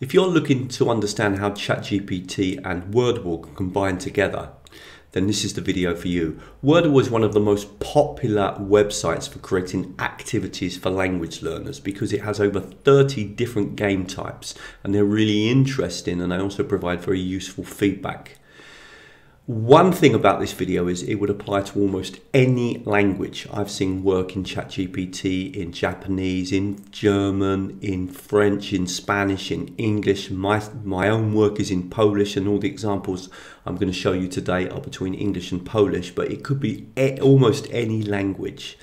If you're looking to understand how ChatGPT and WordWall can combine together, then this is the video for you. WordWall is one of the most popular websites for creating activities for language learners because it has over 30 different game types and they're really interesting and they also provide very useful feedback. One thing about this video is it would apply to almost any language. I've seen work in ChatGPT, in Japanese, in German, in French, in Spanish, in English. My, my own work is in Polish and all the examples I'm going to show you today are between English and Polish, but it could be almost any language.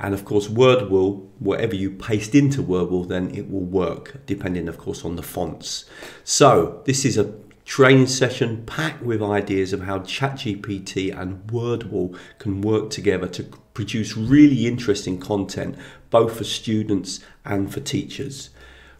And of course, WordWall, whatever you paste into WordWall, then it will work, depending, of course, on the fonts. So this is a training session packed with ideas of how ChatGPT and WordWall can work together to produce really interesting content, both for students and for teachers.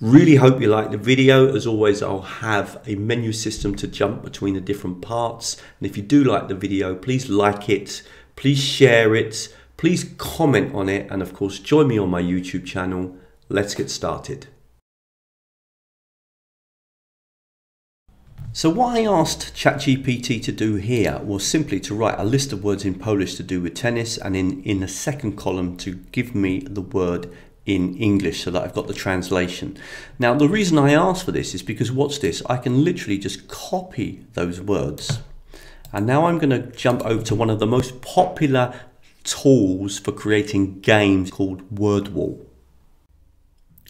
Really hope you like the video. As always, I'll have a menu system to jump between the different parts. And if you do like the video, please like it, please share it, please comment on it, and of course, join me on my YouTube channel. Let's get started. So what I asked ChatGPT to do here was simply to write a list of words in Polish to do with tennis and in, in the second column to give me the word in English so that I've got the translation. Now the reason I asked for this is because watch this, I can literally just copy those words. And now I'm going to jump over to one of the most popular tools for creating games called WordWall.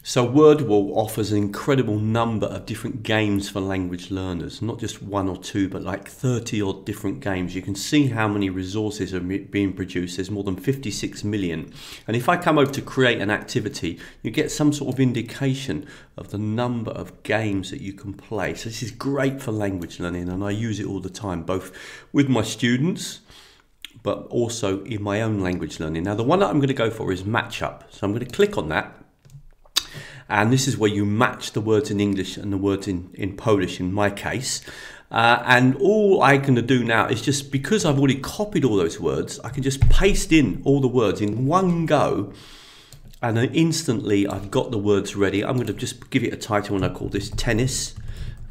So WordWall offers an incredible number of different games for language learners, not just one or two, but like 30 odd different games. You can see how many resources are being produced. There's more than 56 million. And if I come over to create an activity, you get some sort of indication of the number of games that you can play. So this is great for language learning and I use it all the time, both with my students, but also in my own language learning. Now the one that I'm going to go for is matchup. So I'm going to click on that and this is where you match the words in English and the words in, in Polish in my case. Uh, and all I'm going to do now is just because I've already copied all those words, I can just paste in all the words in one go and then instantly I've got the words ready. I'm going to just give it a title and I call this tennis.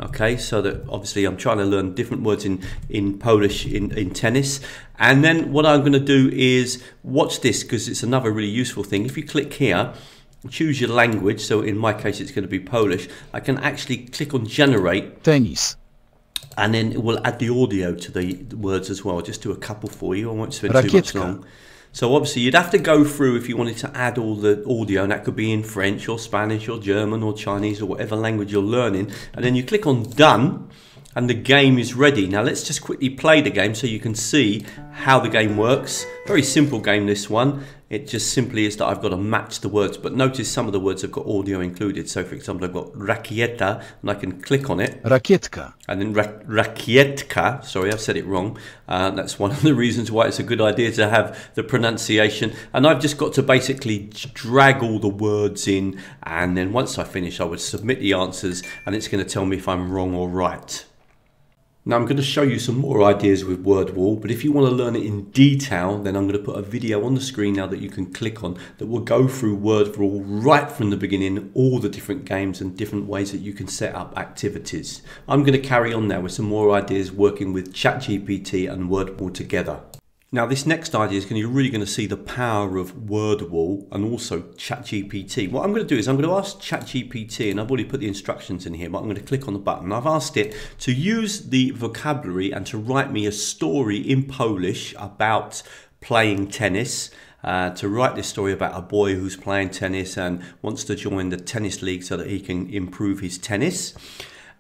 Okay, so that obviously I'm trying to learn different words in, in Polish in, in tennis. And then what I'm going to do is watch this because it's another really useful thing. If you click here, choose your language, so in my case it's going to be Polish, I can actually click on generate. Tennis. And then it will add the audio to the words as well. I'll just do a couple for you. I won't spend Rakietka. too much long. So obviously you'd have to go through if you wanted to add all the audio and that could be in French or Spanish or German or Chinese or whatever language you're learning. And then you click on done and the game is ready. Now let's just quickly play the game so you can see how the game works. Very simple game this one. It just simply is that I've got to match the words, but notice some of the words have got audio included. So for example, I've got rakieta and I can click on it. Rakietka. And then ra rakietka, sorry, I've said it wrong. Uh, that's one of the reasons why it's a good idea to have the pronunciation. And I've just got to basically drag all the words in. And then once I finish, I would submit the answers and it's going to tell me if I'm wrong or right. Now I'm going to show you some more ideas with WordWall, but if you want to learn it in detail, then I'm going to put a video on the screen now that you can click on that will go through WordWall right from the beginning, all the different games and different ways that you can set up activities. I'm going to carry on now with some more ideas working with ChatGPT and WordWall together. Now this next idea is going to, you're really going to see the power of WordWall and also ChatGPT. What I'm going to do is I'm going to ask ChatGPT, and I've already put the instructions in here, but I'm going to click on the button. I've asked it to use the vocabulary and to write me a story in Polish about playing tennis. Uh, to write this story about a boy who's playing tennis and wants to join the tennis league so that he can improve his tennis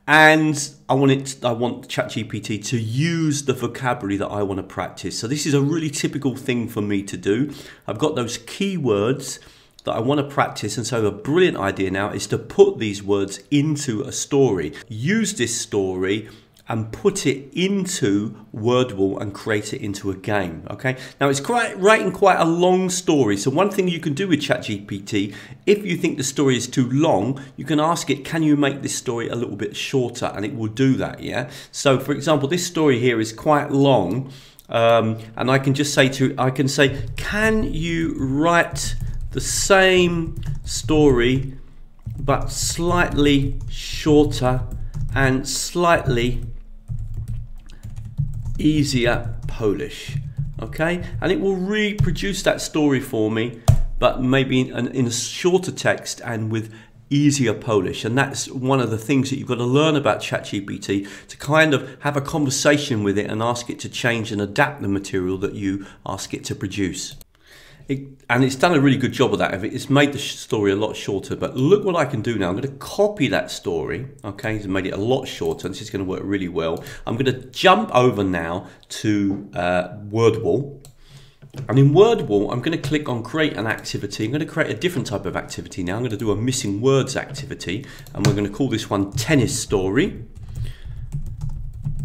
and I want it. I want ChatGPT to use the vocabulary that I want to practice. So this is a really typical thing for me to do. I've got those keywords that I want to practice, and so a brilliant idea now is to put these words into a story. Use this story and put it into WordWall and create it into a game. Okay. Now it's quite writing quite a long story. So one thing you can do with ChatGPT, if you think the story is too long, you can ask it, can you make this story a little bit shorter? And it will do that. Yeah. So for example, this story here is quite long. Um, and I can just say to, I can say, can you write the same story but slightly shorter and slightly easier Polish. Okay, and it will reproduce that story for me, but maybe in, in a shorter text and with easier Polish. And that's one of the things that you've got to learn about ChatGPT to kind of have a conversation with it and ask it to change and adapt the material that you ask it to produce. It, and it's done a really good job of that. It's made the story a lot shorter, but look what I can do now. I'm going to copy that story, okay? It's made it a lot shorter, and this is going to work really well. I'm going to jump over now to uh, WordWall, and in WordWall, I'm going to click on create an activity. I'm going to create a different type of activity now. I'm going to do a missing words activity and we're going to call this one tennis story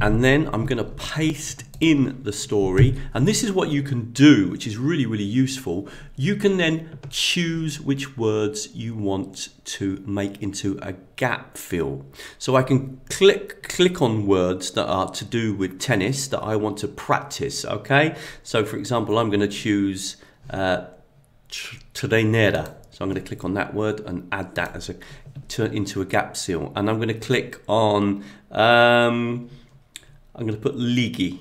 and then I'm going to paste in the story. And this is what you can do which is really really useful. You can then choose which words you want to make into a gap fill. So I can click click on words that are to do with tennis that I want to practice okay? So for example I'm going to choose uh, trenera so I'm going to click on that word and add that as a turn into a gap seal. And I'm going to click on um, I'm going to put ligi.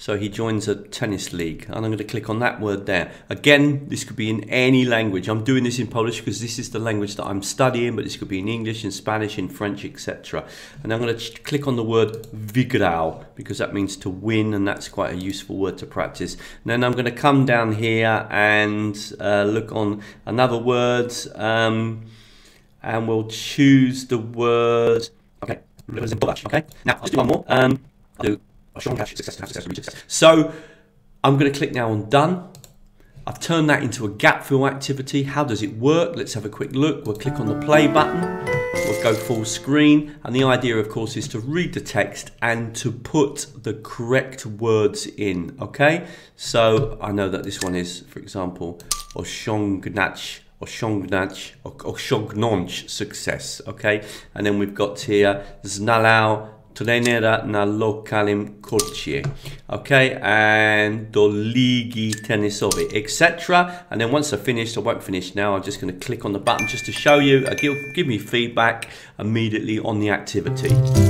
So he joins a tennis league and I'm going to click on that word there. Again, this could be in any language. I'm doing this in Polish because this is the language that I'm studying, but this could be in English, in Spanish, in French, etc. And I'm going to click on the word wygrał because that means to win and that's quite a useful word to practice. And then I'm going to come down here and uh, look on another word um, and we'll choose the word, okay, okay. Now, let's do one more. Um, do a strong catch, success, success, success. So I'm going to click now on done. I've turned that into a gap fill activity. How does it work? Let's have a quick look. We'll click on the play button. We'll go full screen. And the idea, of course, is to read the text and to put the correct words in, okay? So I know that this one is, for example, osiągnąć osiągnąć, osiągnąć success, okay? And then we've got here znalał trenera na lokalnym korcie, okay, and do ligi tenisowej, etc. And then once I've finished, I won't finish now, I'm just going to click on the button just to show you, uh, give, give me feedback immediately on the activity.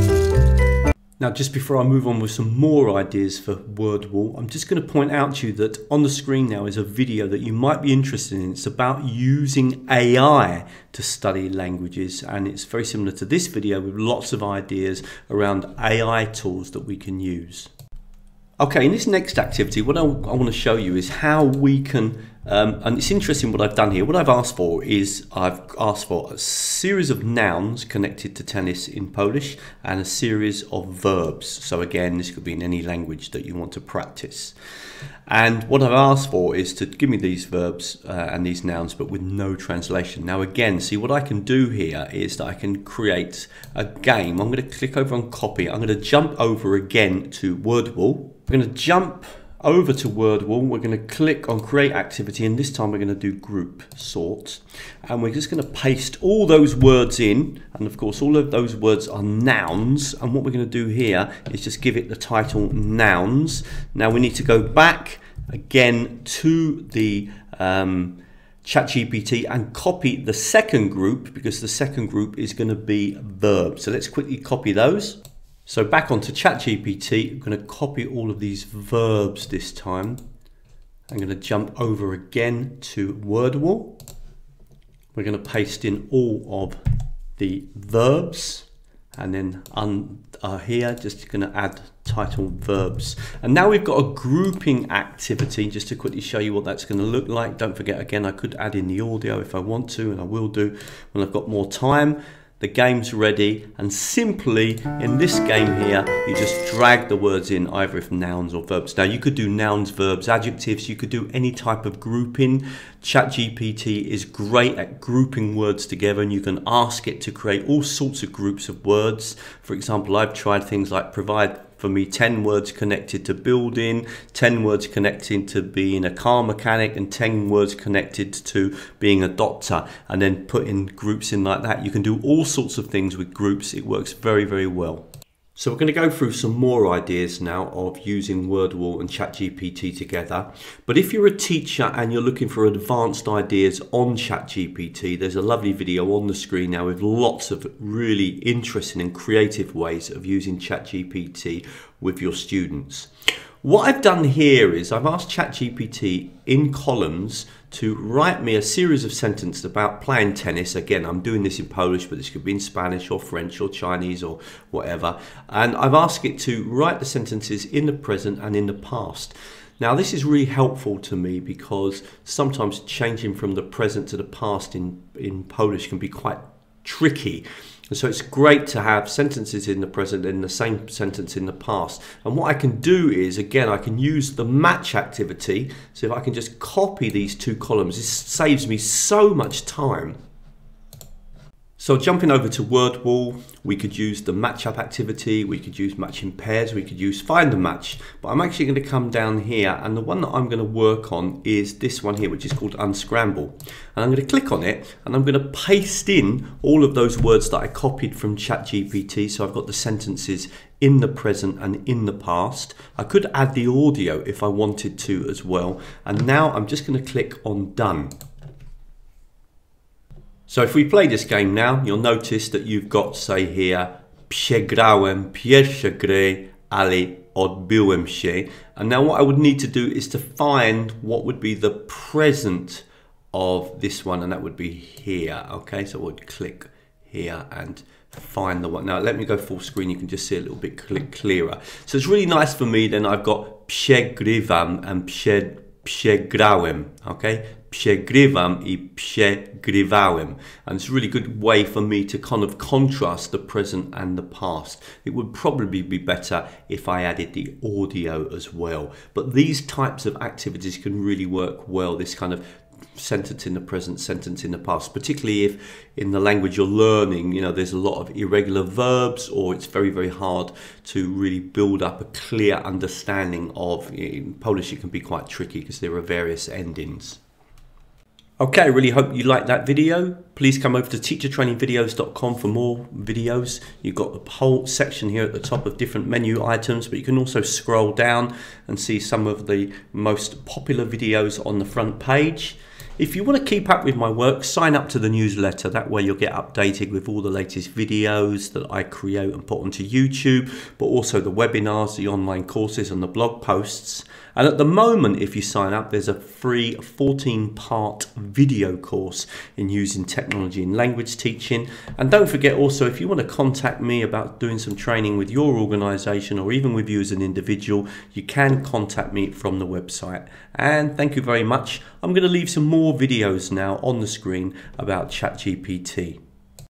Now, just before I move on with some more ideas for WordWall, I'm just going to point out to you that on the screen now is a video that you might be interested in. It's about using AI to study languages, and it's very similar to this video with lots of ideas around AI tools that we can use. Okay, in this next activity, what I, I want to show you is how we can, um, and it's interesting what I've done here. What I've asked for is I've asked for a series of nouns connected to tennis in Polish and a series of verbs. So again, this could be in any language that you want to practice. And what I've asked for is to give me these verbs uh, and these nouns, but with no translation. Now again, see what I can do here is that I can create a game. I'm going to click over on copy. I'm going to jump over again to WordWall we're going to jump over to WordWall. We're going to click on create activity and this time we're going to do group sort. And we're just going to paste all those words in. And of course, all of those words are nouns. And what we're going to do here is just give it the title nouns. Now we need to go back again to the um, ChatGPT and copy the second group because the second group is going to be verbs. So let's quickly copy those. So back onto ChatGPT, I'm going to copy all of these verbs this time. I'm going to jump over again to WordWall. We're going to paste in all of the verbs and then un, uh, here just going to add title verbs and now we've got a grouping activity just to quickly show you what that's going to look like don't forget again I could add in the audio if I want to and I will do when I've got more time the game's ready and simply in this game here you just drag the words in either if nouns or verbs. Now you could do nouns verbs adjectives you could do any type of grouping. ChatGPT is great at grouping words together and you can ask it to create all sorts of groups of words. For example I've tried things like provide for me 10 words connected to building, 10 words connected to being a car mechanic, and 10 words connected to being a doctor, and then put in groups in like that. You can do all sorts of things with groups. It works very, very well. So we're going to go through some more ideas now of using WordWall and ChatGPT together. But if you're a teacher and you're looking for advanced ideas on ChatGPT, there's a lovely video on the screen now with lots of really interesting and creative ways of using ChatGPT with your students. What I've done here is I've asked ChatGPT in columns to write me a series of sentences about playing tennis. Again, I'm doing this in Polish, but this could be in Spanish or French or Chinese or whatever. And I've asked it to write the sentences in the present and in the past. Now, this is really helpful to me because sometimes changing from the present to the past in, in Polish can be quite tricky. So it's great to have sentences in the present and the same sentence in the past. And what I can do is, again, I can use the match activity. So if I can just copy these two columns, this saves me so much time. So jumping over to WordWall, we could use the matchup activity, we could use matching pairs, we could use find a match. But I'm actually going to come down here and the one that I'm going to work on is this one here, which is called unscramble. And I'm going to click on it and I'm going to paste in all of those words that I copied from ChatGPT. So I've got the sentences in the present and in the past. I could add the audio if I wanted to as well. And now I'm just going to click on done. So if we play this game now, you'll notice that you've got, say here, przegrałem pierwsze gry, ale odbyłem się. And now what I would need to do is to find what would be the present of this one, and that would be here. Okay, so I would click here and find the one. Now let me go full screen, you can just see a little bit clearer. So it's really nice for me, then I've got przegrywam and prze, przegrałem, okay? Przegrywam i przegrywałem. And it's a really good way for me to kind of contrast the present and the past. It would probably be better if I added the audio as well. But these types of activities can really work well. This kind of sentence in the present, sentence in the past, particularly if in the language you're learning, you know, there's a lot of irregular verbs or it's very, very hard to really build up a clear understanding of, in Polish it can be quite tricky because there are various endings. Okay, I really hope you liked that video. Please come over to teachertrainingvideos.com for more videos. You've got the whole section here at the top of different menu items, but you can also scroll down and see some of the most popular videos on the front page. If you want to keep up with my work, sign up to the newsletter. That way you'll get updated with all the latest videos that I create and put onto YouTube, but also the webinars, the online courses and the blog posts. And at the moment, if you sign up, there's a free 14 part video course in using technology in language teaching. And don't forget also, if you want to contact me about doing some training with your organization or even with you as an individual, you can contact me from the website. And thank you very much. I'm going to leave some more videos now on the screen about ChatGPT.